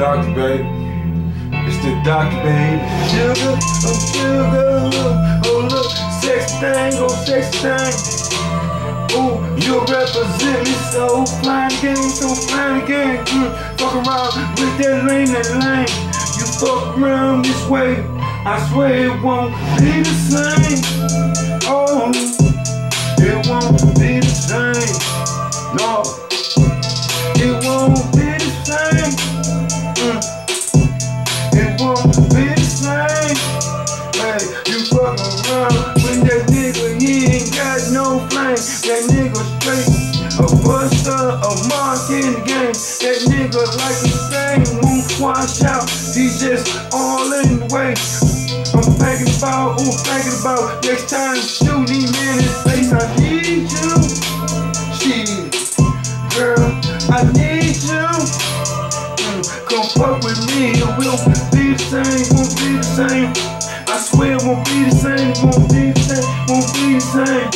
doctor, baby. It's the doctor, baby. Sugar, oh sugar, oh look, sex thing, oh sex thing. Ooh, you represent me so fine again, so fine again. Mm, fuck around with that lane, that lane. You fuck around this way, I swear it won't be the same. Oh, it won't be the same. No, straight, a buster, a mark in the game. That nigga like a thing, won't squash out. He just all in the way. I'm thinking about, ooh, thinking about next time shoot him in his face. I need you. Shit, girl, I need you. Mm, Come fuck with me, it won't be the same, won't be the same. I swear it won't be the same, won't be the same, won't be the same.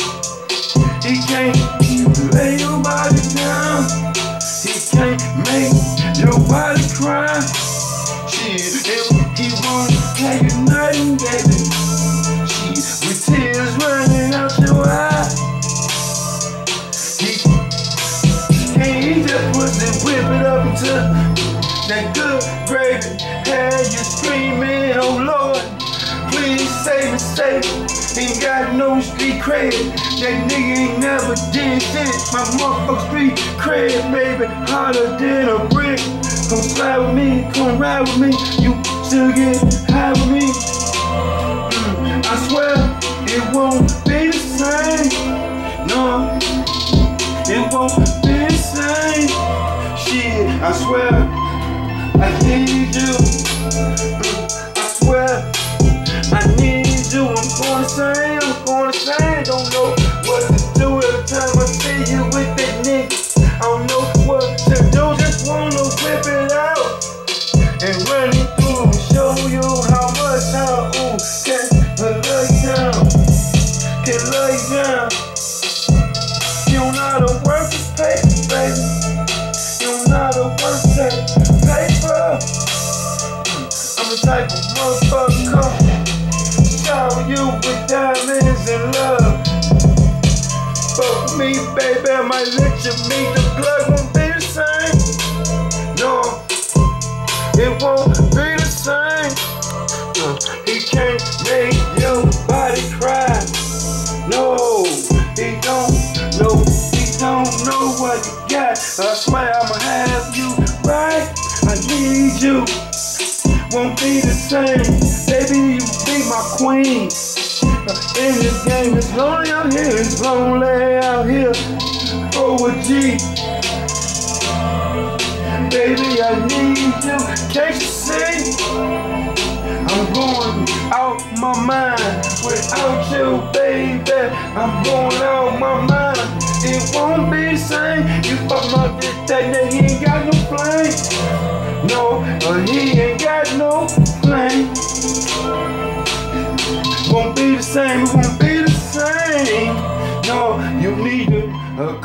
He can't lay your body down. He can't make your body cry. Shit, and he won't have you nothing, baby. Shit, with tears running out your eyes. He can't eat that pussy, whip it up until that good gravy had you screaming, Ain't got no street cred, that nigga ain't never did shit. My motherfucker street cred, baby, harder than a brick. Come slide with me, come ride with me, you still get high with me. Mm, I swear it won't be the same, no, it won't be the same. Shit, I swear. I need you. Mm, motherfucker shower you with diamonds and love. Me, baby, the won't be the same. No, it won't be the same. Uh, he can't make your body cry. No, he don't know, Won't be the same. Baby, you be my queen. In this game, it's lonely out here, it's lonely out here. Oh, G. Baby, I need you. Can't you see? I'm going out my mind without you, baby. I'm going out my mind. It won't be the same. You fuck my bitch that nigga, he ain't got no flame no, but he ain't got no plan. Won't be the same, won't be the same. No, you need a, a